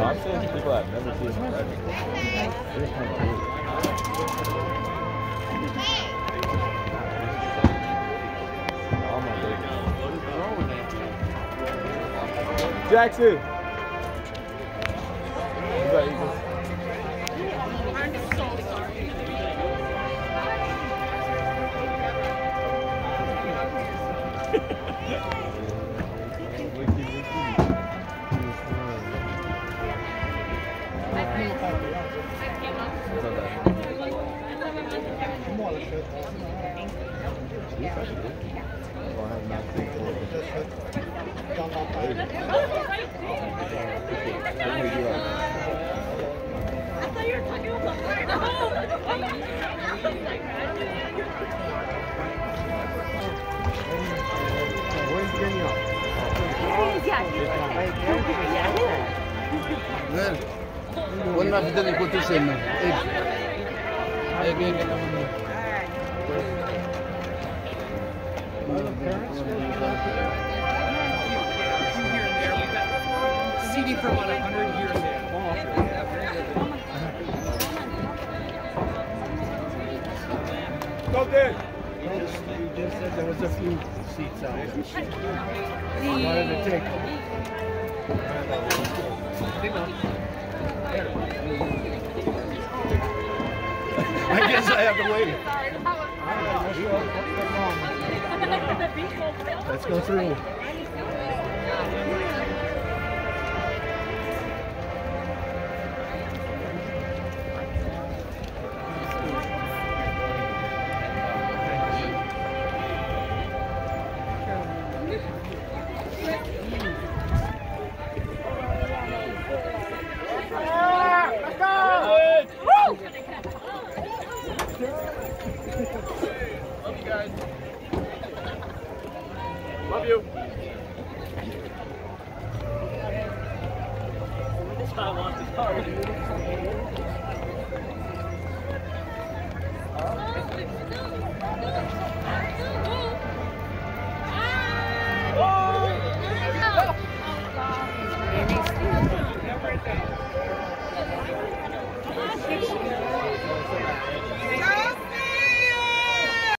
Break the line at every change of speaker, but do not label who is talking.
I'm seeing people I've never seen Jackson! that? Well, I have not seen What do
CD for about hundred years there.
Go there.
You just said there was a few seats out there. Wanted to take. I guess I have to wait. Let's go through.
Love you.
Oh,